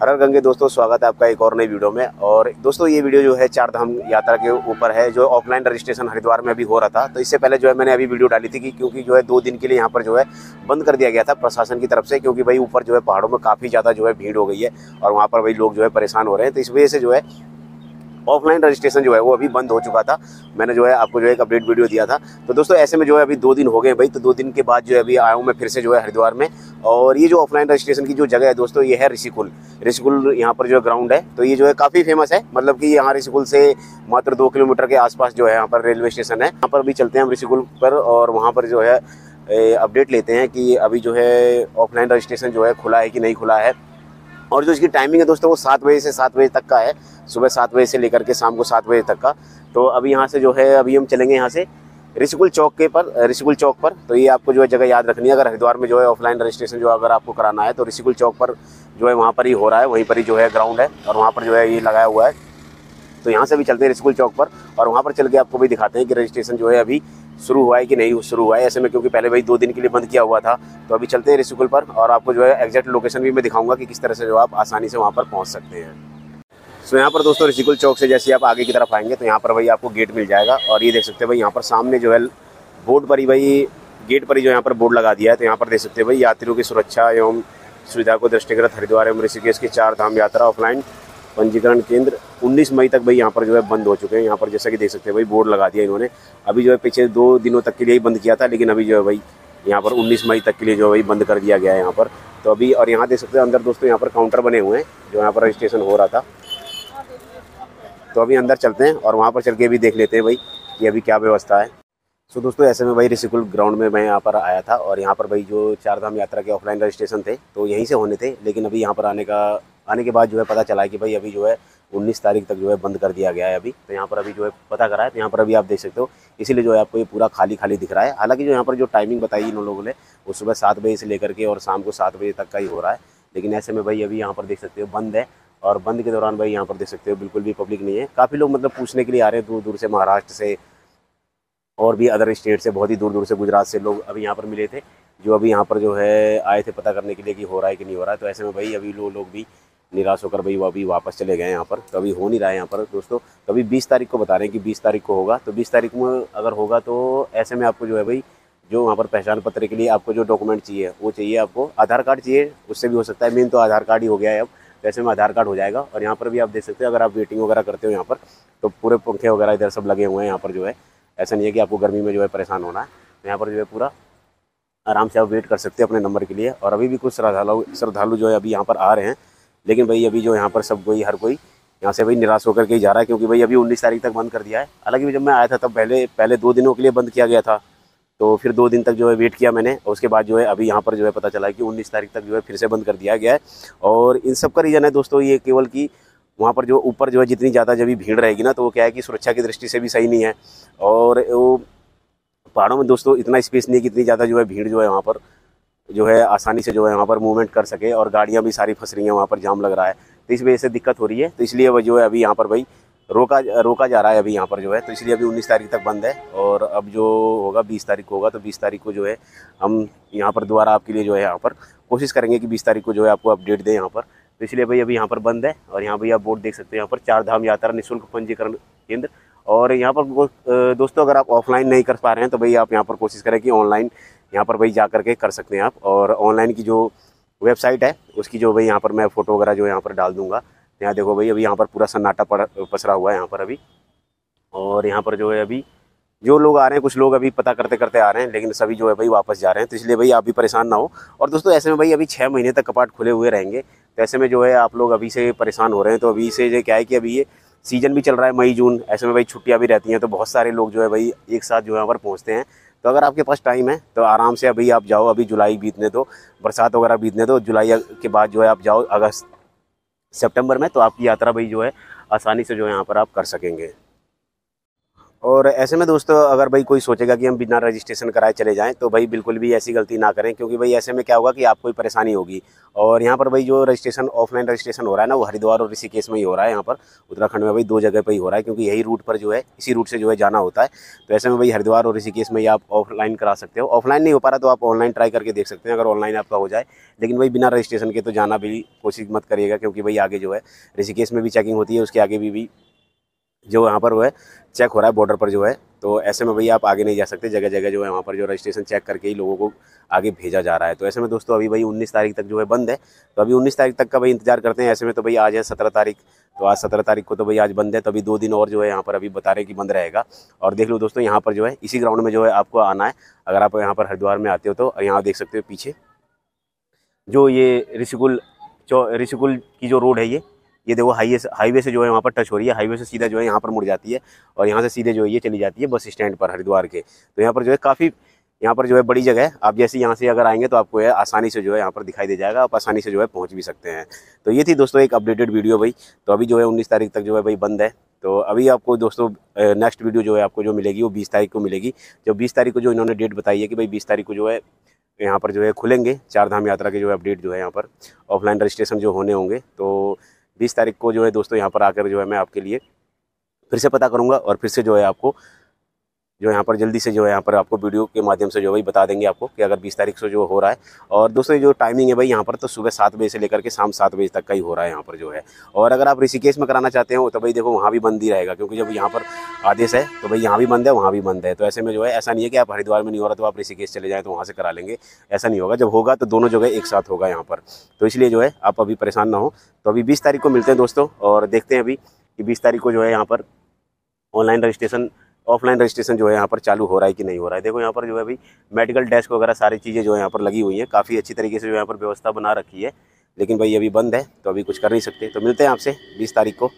हर गंगे दोस्तों स्वागत है आपका एक और नई वीडियो में और दोस्तों ये वीडियो जो है चार धाम यात्रा के ऊपर है जो ऑफलाइन रजिस्ट्रेशन हरिद्वार में अभी हो रहा था तो इससे पहले जो है मैंने अभी वीडियो डाली थी कि क्योंकि जो है दो दिन के लिए यहाँ पर जो है बंद कर दिया गया था प्रशासन की तरफ़ से क्योंकि भाई ऊपर जो है पहाड़ों में काफ़ी ज़्यादा जो है भीड़ हो गई है और वहाँ पर भाई लोग जो है परेशान हो रहे हैं तो इस वजह से जो है ऑफलाइन रजिस्ट्रेशन जो है वो अभी बंद हो चुका था मैंने जो है आपको जो है एक अपडेट वीडियो दिया था तो दोस्तों ऐसे में जो है अभी दो दिन हो गए भाई तो दो दिन के बाद जो है अभी आया हूँ मैं फिर से जो है हरिद्वार में और ये जो ऑफलाइन रजिस्ट्रेशन की जो जगह है दोस्तों, ये है ऋषिकुल। ऋषिकुल यहाँ पर जो ग्राउंड है। तो ये जो है काफ़ी फ़ेमस है। मतलब कि यहाँ ऋषिकुल से मात्र दो किलोमीटर के आसपास जो है यहाँ पर रेलवे स्टेशन है। यहाँ पर भी चलते हैं हम ऋषिकुल पर और वहाँ पर जो है अपडेट लेते हैं कि अभी जो है ऑफलाइन रजिस्ट्रेशन जो है खुला है कि नहीं खुला है। और जो इसकी टाइमिंग है दोस्तों, वो सात बजे से सात बजे तक का है। सुबह सात बजे से लेकर के शाम को सात बजे तक का। तो अभी यहाँ से जो है, अभी हम चलेंगे यहाँ से। ऋषिकुल चौक के पर, ऋषिकुल चौक पर। तो ये आपको जो है जगह याद रखनी है। अगर हरिद्वार में जो है ऑफलाइन रजिस्ट्रेशन जो अगर आपको कराना है तो ऋषिकुल चौक पर जो है वहाँ पर ही हो रहा है। वहीं पर ही जो है ग्राउंड है और वहाँ पर जो है ये लगाया हुआ है। तो यहाँ से भी चलते हैं ऋषिकुल चौक पर और वहाँ पर चल के आपको भी दिखाते हैं कि रजिस्ट्रेशन जो है अभी शुरू हुआ है कि नहीं शुरू हुआ है। ऐसे में क्योंकि पहले भाई दो दिन के लिए बंद किया हुआ था तो अभी चलते हैं ऋषिकुल पर और आपको जो है एग्जैक्ट लोकेशन भी मैं दिखाऊँगा कि किस तरह से जो आप आसानी से वहाँ पर पहुँच सकते हैं। सो यहाँ पर दोस्तों ऋषिकुल चौक से जैसे आप आगे की तरफ़ आएँगे तो यहाँ पर भाई आपको गेट मिल जाएगा और ये देख सकते हैं भाई यहाँ पर सामने जो है बोर्ड पर ही भाई गेट पर ही जो यहाँ पर बोर्ड लगा दिया है तो यहाँ पर देख सकते हैं भाई यात्रियों की सुरक्षा एवं सुविधा को दृष्टिगत हरिद्वार एवं ऋषिकेश की चार धाम यात्रा ऑफलाइन पंजीकरण केंद्र 19 मई तक भाई यहाँ पर जो है बंद हो चुके हैं यहाँ पर जैसा कि देख सकते हैं भाई बोर्ड लगा दिया इन्होंने अभी जो है पीछे दो दिनों तक के लिए ही बंद किया था लेकिन अभी जो है भाई यहाँ पर 19 मई तक के लिए जो है भाई बंद कर दिया गया है यहाँ पर तो अभी और यहाँ देख सकते हैं अंदर दोस्तों यहाँ पर काउंटर बने हुए हैं जो यहाँ पर रजिस्ट्रेशन हो रहा था तो अभी अंदर चलते हैं और वहाँ पर चल के भी देख लेते हैं भाई कि अभी क्या व्यवस्था है। सो दोस्तों, ऐसे में भाई ऋषिकुल ग्राउंड में मैं यहाँ पर आया था और यहाँ पर भाई जो चार धाम यात्रा के ऑफलाइन रजिस्ट्रेशन थे तो यहीं से होने थे, लेकिन अभी यहाँ पर आने का, आने के बाद जो है पता चला कि भाई अभी जो है 19 तारीख तक जो है बंद कर दिया गया है अभी। तो यहाँ पर अभी जो है पता करा है तो यहाँ पर अभी आप देख सकते हो, इसीलिए जो है आपको ये पूरा खाली खाली दिख रहा है। हालाँकि जो यहाँ पर जो टाइमिंग बताई इन लोगों ने, वो सुबह सात बजे से लेकर के और शाम को सात बजे तक का ही हो रहा है, लेकिन ऐसे में भाई अभी यहाँ पर देख सकते हो बंद है। और बंद के दौरान भाई यहाँ पर देख सकते हो, बिल्कुल भी पब्लिक नहीं है। काफ़ी लोग मतलब पूछने के लिए आ रहे हैं दूर दूर से, महाराष्ट्र से और भी अदर स्टेट से, बहुत ही दूर दूर से गुजरात से लोग अभी यहाँ पर मिले थे, जो अभी यहाँ पर जो है, आए थे पता करने के लिए कि हो रहा है कि नहीं हो रहा है। तो ऐसे में भाई अभी लोग लोग भी निराश होकर भाई अभी वापस चले गए यहाँ पर। तो अभी हो नहीं रहा है यहाँ पर दोस्तों। कभी बीस तारीख को बता रहे हैं कि बीस तारीख को होगा। तो बीस तारीख में अगर होगा तो ऐसे में आपको जो है भाई, जो वहाँ पर पहचान पत्र के लिए आपको जो डॉक्यूमेंट चाहिए, वो चाहिए आपको। आधार कार्ड चाहिए, उससे भी हो सकता है। मेन तो आधार कार्ड ही हो गया है अब। वैसे में आधार कार्ड हो जाएगा और यहाँ पर भी आप देख सकते हो, अगर आप वेटिंग वगैरह करते हो यहाँ पर तो पूरे पंखे वगैरह इधर सब लगे हुए हैं यहाँ पर जो है। ऐसा नहीं है कि आपको गर्मी में जो है परेशान होना है तो यहाँ पर जो है पूरा आराम से आप वेट कर सकते हैं अपने नंबर के लिए। और अभी भी कुछ श्रद्धालु श्रद्धालु जो है अभी यहाँ पर आ रहे हैं, लेकिन भाई अभी जो यहाँ पर सब कोई, हर कोई यहाँ से भाई निराश होकर के ही जा रहा है, क्योंकि भाई अभी उन्नीस तारीख तक बंद कर दिया है। हालाँकि जब मैं आया था, तब पहले पहले दो दिनों के लिए बंद किया गया था तो फिर दो दिन तक जो है वेट किया मैंने और उसके बाद जो है अभी यहाँ पर जो है पता चला कि उन्नीस तारीख तक जो है फिर से बंद कर दिया गया है और इन सब का रीज़न है दोस्तों ये केवल कि वहाँ पर जो ऊपर जो है जितनी ज़्यादा जब भी भीड़ रहेगी ना तो वो क्या है कि सुरक्षा की दृष्टि से भी सही नहीं है और वो पहाड़ों में दोस्तों इतना स्पेस नहीं है कि इतनी ज़्यादा जो है भीड़ जो है वहाँ पर जो है आसानी से जो है वहाँ पर मूवमेंट कर सके और गाड़ियाँ भी सारी फंस रही हैं वहाँ पर जाम लग रहा है तो इस वजह से दिक्कत हो रही है तो इसलिए वो जो है अभी यहाँ पर भाई रोका रोका जा रहा है अभी यहाँ पर जो है तो इसलिए अभी उन्नीस तारीख तक बंद है और अब जो होगा बीस तारीख को होगा तो बीस तारीख को जो है हम यहाँ पर दोबारा आपके लिए जो है यहाँ पर कोशिश करेंगे कि बीस तारीख को जो है आपको अपडेट दें यहाँ पर तो इसलिए भाई अभी यहाँ पर बंद है और यहाँ भाई आप बोर्ड देख सकते हैं यहाँ पर चार धाम यात्रा निःशुल्क पंजीकरण केंद्र और यहाँ पर दोस्तों अगर आप ऑफलाइन नहीं कर पा रहे हैं तो भाई आप यहाँ पर कोशिश करें कि ऑनलाइन यहाँ पर भाई जा करके कर सकते हैं आप और ऑनलाइन की जो वेबसाइट है उसकी जो भाई यहाँ पर मैं फ़ोटो वगैरह जो यहाँ पर डाल दूँगा यहाँ देखो भाई, अभी यहाँ पर पूरा सन्नाटा पसरा हुआ है यहाँ पर अभी। और यहाँ पर जो है अभी, जो लोग आ रहे हैं, कुछ लोग अभी पता करते करते आ रहे हैं, लेकिन सभी जो है भाई वापस जा रहे हैं। तो इसलिए भाई आप भी परेशान ना हो। और दोस्तों, ऐसे में भाई अभी छः महीने तक कपाट खुले हुए रहेंगे। तो ऐसे में जो है आप लोग अभी से परेशान हो रहे हैं। तो अभी से जो क्या है कि अभी ये सीज़न भी चल रहा है, मई, जून। ऐसे में भाई छुट्टियाँ भी रहती हैं तो बहुत सारे लोग जो है भाई एक साथ जो है यहाँ पर पहुँचते हैं। तो अगर आपके पास टाइम है तो आराम से अभी आप जाओ, अभी जुलाई बीतने दो, बरसात वगैरह बीतने दो, जुलाई के बाद जो है आप जाओ, अगस्त सितंबर में तो आपकी यात्रा भाई जो है, आसानी से जो है यहाँ पर आप कर सकेंगे। और ऐसे में दोस्तों अगर भाई कोई सोचेगा कि हम बिना रजिस्ट्रेशन कराए चले जाएँ तो भाई बिल्कुल भी ऐसी गलती ना करें क्योंकि भाई ऐसे में क्या होगा कि आपको ही परेशानी होगी। और यहाँ पर भाई जो रजिस्ट्रेशन ऑफलाइन रजिस्ट्रेशन हो रहा है ना वो हरिद्वार और ऋषिकेश में ही हो रहा है यहाँ पर। उत्तराखंड में भाई दो जगह पर ही हो रहा है क्योंकि यही रूट पर जो है इसी रूट से जो है जाना होता है। तो ऐसे में भाई हरिद्वार और ऋषिकेश में ही आप ऑफलाइन करा सकते हो। ऑफलाइन नहीं हो पा रहा तो आप ऑनलाइन ट्राई करके देख सकते हैं अगर ऑनलाइन आपका हो जाए। लेकिन भाई बिना रजिस्ट्रेशन के तो जाना भी कोशिश मत करिएगा क्योंकि भाई आगे जो है ऋषिकेश में भी चेकिंग होती है उसके आगे भी, भी जो यहाँ पर वो है चेक हो रहा है बॉर्डर पर जो है तो ऐसे में भैया आप आगे नहीं जा सकते। जगह जगह जो है वहाँ पर जो रजिस्ट्रेशन चेक करके ही लोगों को आगे भेजा जा रहा है। तो ऐसे में दोस्तों अभी भाई उन्नीस तारीख तक जो है बंद है। तो अभी उन्नीस तारीख तक का भाई इंतज़ार करते हैं। ऐसे में तो भाई आज है सत्रह तारीख तो आज सत्रह तारीख को तो भाई आज बंद है। तो अभी दो दिन और जो है यहाँ पर अभी बता रहे कि बंद रहेगा। और देख लो दोस्तों यहाँ पर जो है, इसी ग्राउंड में जो है आपको आना है। अगर आप यहाँ पर हरिद्वार में आते हो तो यहाँ देख सकते हो पीछे। जो ये ऋषिकुल ऋषिकुल की जो रोड है ये ये देखो हाईवे हाईवे से जो है वहाँ पर टच हो रही है हाईवे से सीधा जो है यहाँ पर मुड़ जाती है और यहाँ से सीधे जो है ये चली जाती है बस स्टैंड पर हरिद्वार के तो यहाँ पर जो है काफ़ी यहाँ पर जो है बड़ी जगह है आप जैसे यहाँ से अगर आएँगे तो आपको है आसानी से जो है यहाँ पर दिखाई दे जाएगा आप आसानी से जो है पहुँच भी सकते हैं तो ये थी दोस्तों एक अपडेटेड वीडियो भाई तो अभी जो है उन्नीस तारीख तक जो है भाई बंद है तो अभी आपको दोस्तों नेक्स्ट वीडियो जो है आपको जो मिलेगी वो बीस तारीख को मिलेगी जब बीस तारीख को जो इन्होंने डेट बताई है कि भाई बीस तारीख को जो है यहाँ पर जो है खुलेंगे चार धाम यात्रा के जो है अपडेट जो है यहाँ पर ऑफलाइन रजिस्ट्रेशन जो होने होंगे तो बीस तारीख को जो है दोस्तों यहाँ पर आकर जो है मैं आपके लिए फिर से पता करूँगा और फिर से जो है आपको जो यहाँ पर जल्दी से जो है यहाँ पर आपको वीडियो के माध्यम से जो भाई बता देंगे आपको कि अगर 20 तारीख से जो हो रहा है। और दोस्तों जो टाइमिंग है भाई, यहाँ पर तो सुबह सात बजे से लेकर के शाम सात बजे तक का ही हो रहा है यहाँ पर जो है। और अगर आप ऋषिकेश में कराना चाहते हो तो भाई देखो वहाँ भी बंद ही रहेगा, क्योंकि जब यहाँ पर आदेश है तो भाई यहाँ भी बंद है, वहाँ भी बंद है। तो ऐसे में जो है, ऐसा नहीं है कि आप हरिद्वार में नहीं हो रहा तो आप ऋषिकेश चले जाएँ तो वहाँ से करा लेंगे। ऐसा नहीं होगा, जब होगा तो दोनों जगह एक साथ होगा यहाँ पर। तो इसलिए जो है, आप अभी परेशान ना हो। तो अभी बीस तारीख को मिलते हैं दोस्तों, और देखते हैं अभी कि बीस तारीख को जो है यहाँ पर ऑनलाइन रजिस्ट्रेशन ऑफलाइन रजिस्ट्रेशन जो है यहाँ पर चालू हो रहा है कि नहीं हो रहा है? देखो यहाँ पर जो है भाई मेडिकल डेस्क वगैरह सारी चीज़ें जो है यहाँ पर लगी हुई हैं। काफ़ी अच्छी तरीके से जो यहाँ पर व्यवस्था बना रखी है। लेकिन भाई अभी बंद है तो अभी कुछ कर नहीं सकते। तो मिलते हैं आपसे बीस तारीख को।